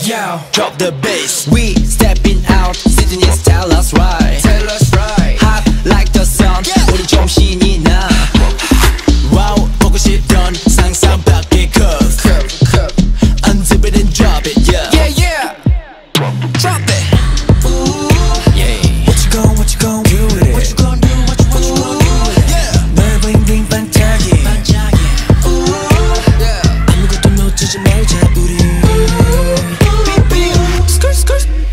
Yo, drop the bass. We stepping out, Sydney's tell us right. Tell us right. Hot like the sun. Yeah. 우리 정신이 나. wow, 보고 싶던 상상 밖의 curve. Curve, curve. Unzip it and drop it, yeah. Yeah, yeah. Drop it.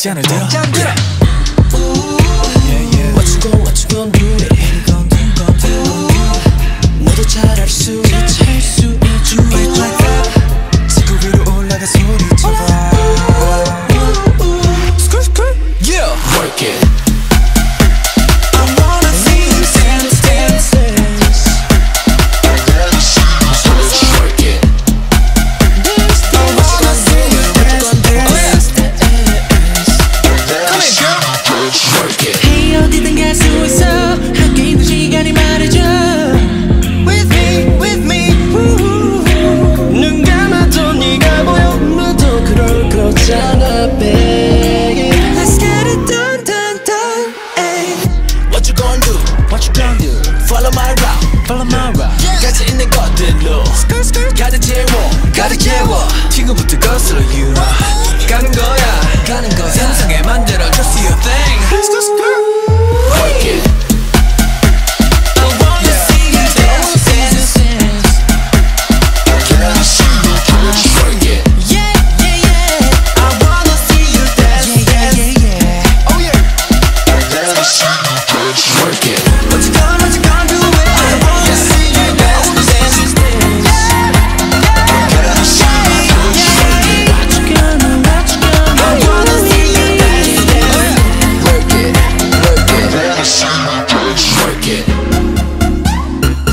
잔을 들어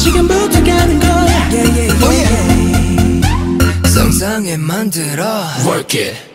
지금부터 가는 거야 yeah, yeah, yeah, yeah. 상상에 만들어 Work it